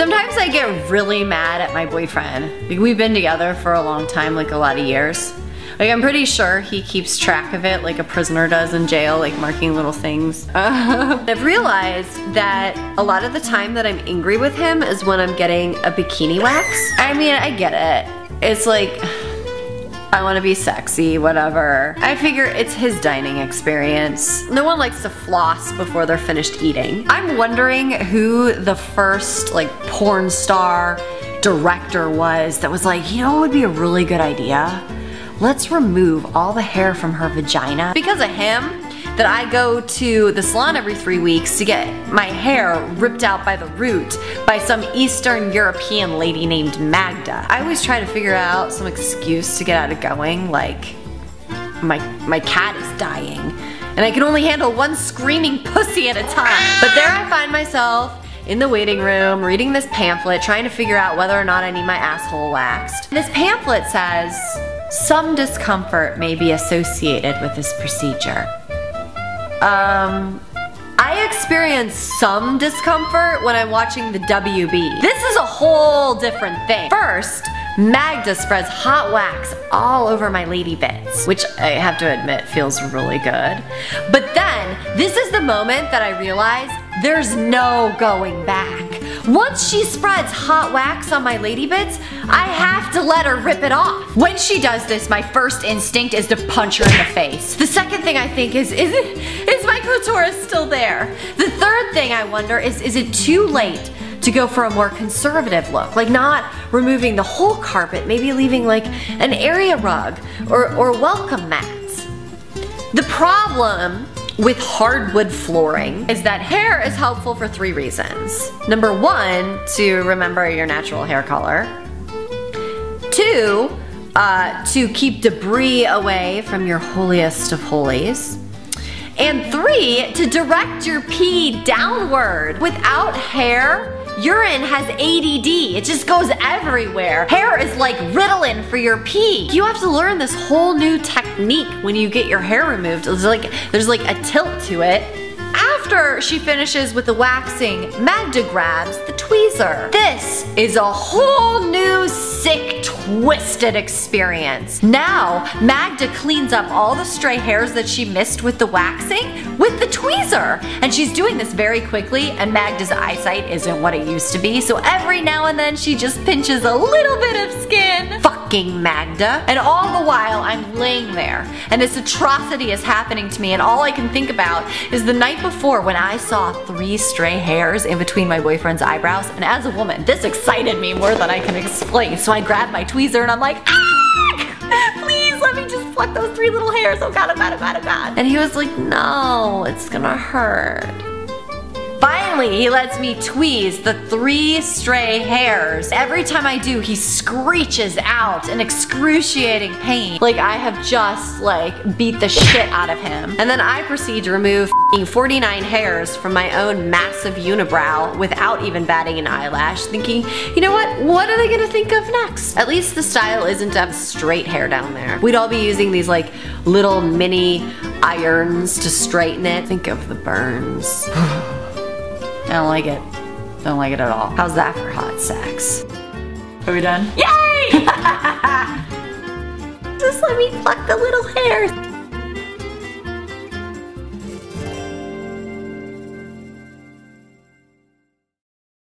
Sometimes I get really mad at my boyfriend. Like, we've been together for a long time, like a lot of years. Like I'm pretty sure he keeps track of it like a prisoner does in jail, like marking little things. I've realized that a lot of the time that I'm angry with him is when I'm getting a bikini wax. I mean, I get it. It's like, I want to be sexy, whatever. I figure it's his dining experience. No one likes to floss before they're finished eating. I'm wondering who the first like porn star director was that was like, you know would be a really good idea? let's remove all the hair from her vagina. Because of him, that I go to the salon every three weeks to get my hair ripped out by the root by some Eastern European lady named Magda. I always try to figure out some excuse to get out of going, like my, my cat is dying and I can only handle one screaming pussy at a time. But there I find myself in the waiting room reading this pamphlet trying to figure out whether or not I need my asshole waxed. This pamphlet says, some discomfort may be associated with this procedure. Um, I experience some discomfort when I'm watching the WB. This is a whole different thing. First, Magda spreads hot wax all over my lady bits, which I have to admit feels really good. But then, this is the moment that I realize there's no going back. Once she spreads hot wax on my lady bits, I have to let her rip it off. When she does this, my first instinct is to punch her in the face. The second thing I think is, is, it, is my clitoris still there? The third thing I wonder is, is it too late to go for a more conservative look? Like not removing the whole carpet, maybe leaving like an area rug or, or welcome mats. The problem with hardwood flooring is that hair is helpful for three reasons. Number one, to remember your natural hair color. Two, uh, to keep debris away from your holiest of holies. And three, to direct your pee downward. Without hair, Urine has ADD. It just goes everywhere. Hair is like Ritalin for your pee. You have to learn this whole new technique when you get your hair removed. There's like, there's like a tilt to it. After she finishes with the waxing, Magda grabs the tweezer. This is a whole new sick twisted experience. Now, Magda cleans up all the stray hairs that she missed with the waxing with the tweezer. And she's doing this very quickly and Magda's eyesight isn't what it used to be, so every now and then she just pinches a little bit of skin. Fucking Magda. And all the while I'm laying there and this atrocity is happening to me and all I can think about is the night before when I saw three stray hairs in between my boyfriend's eyebrows and as a woman this excited me more than I can explain so I grabbed my tweezer and I'm like ah! please let me just pluck those three little hairs oh god oh god oh god oh god and he was like no it's gonna hurt Finally, he lets me tweeze the three stray hairs. Every time I do, he screeches out in excruciating pain. Like I have just like beat the shit out of him. And then I proceed to remove 49 hairs from my own massive unibrow without even batting an eyelash, thinking, you know what, what are they gonna think of next? At least the style isn't to have straight hair down there. We'd all be using these like little mini irons to straighten it. Think of the burns. I don't like it. Don't like it at all. How's that for hot sex? Are we done? Yay! Just let me pluck the little hairs.